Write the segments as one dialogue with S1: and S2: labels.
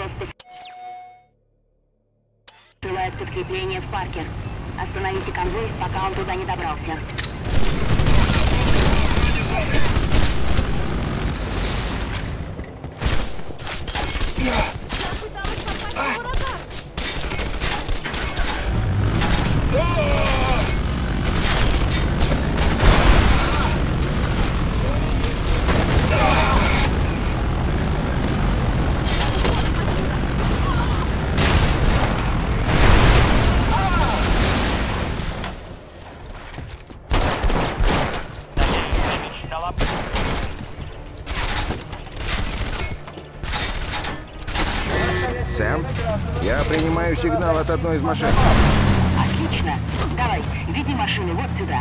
S1: Станция спец... Присылает подкрепление в парке. Остановите конвой, пока он туда не добрался.
S2: Сэм, я принимаю сигнал от одной из машин.
S1: Отлично. Давай, веди машину вот сюда.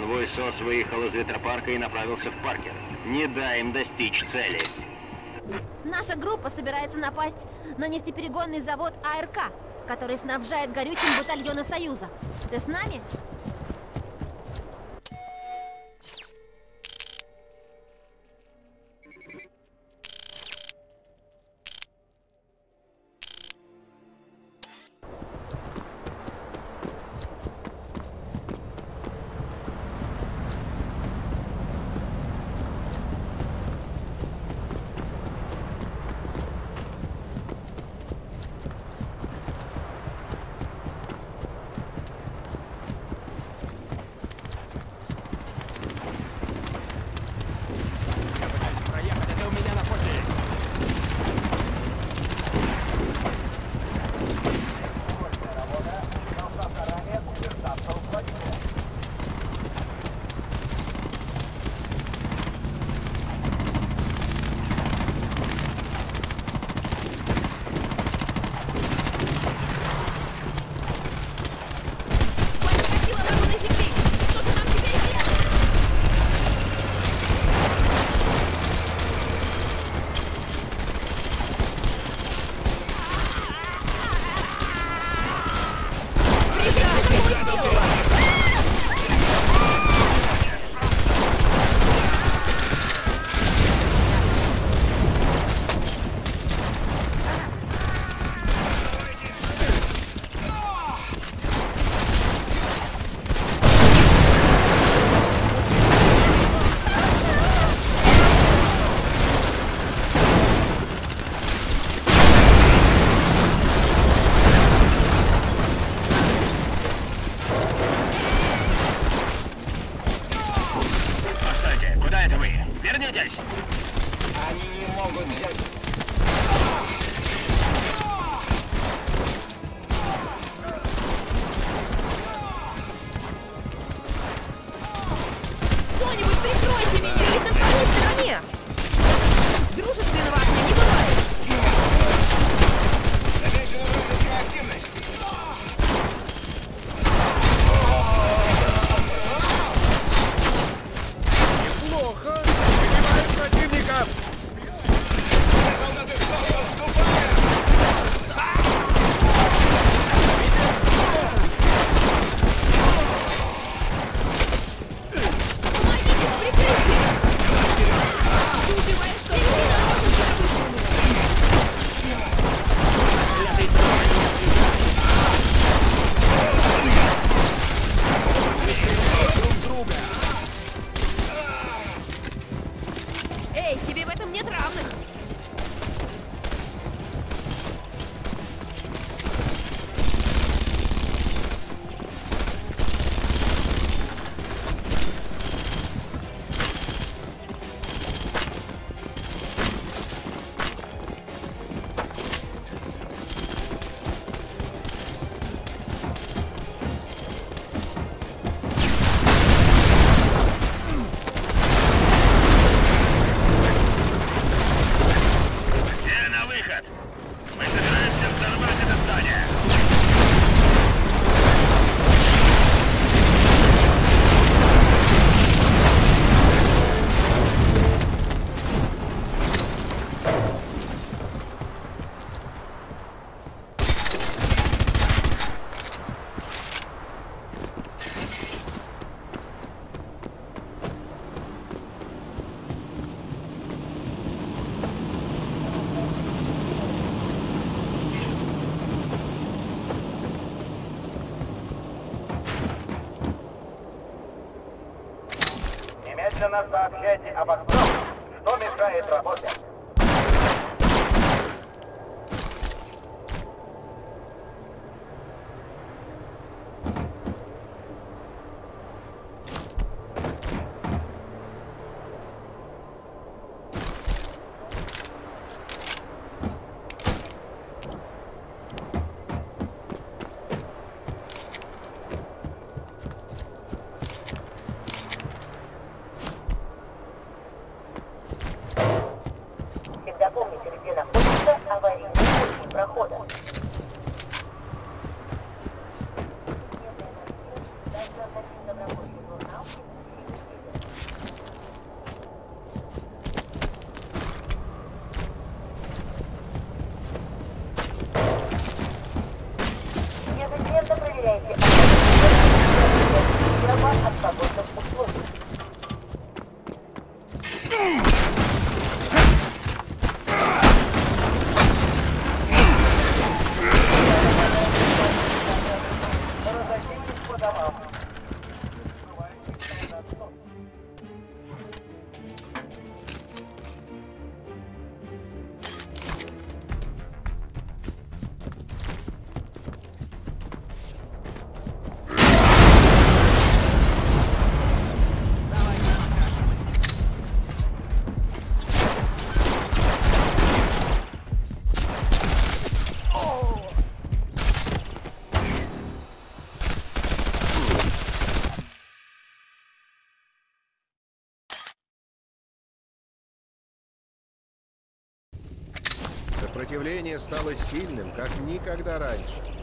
S3: Конвой СОС выехал из ветропарка и направился в Паркер. Не дай им достичь цели.
S4: Наша группа собирается напасть на нефтеперегонный завод АРК, который снабжает горючим батальона Союза. Ты с нами?
S3: Вернитесь!
S4: Кто-нибудь Эй, тебе в этом нет равных!
S5: Немедленно сообщайте об обстановке. Что мешает работе? прохода. Yeah.
S2: Сопротивление стало сильным, как никогда раньше.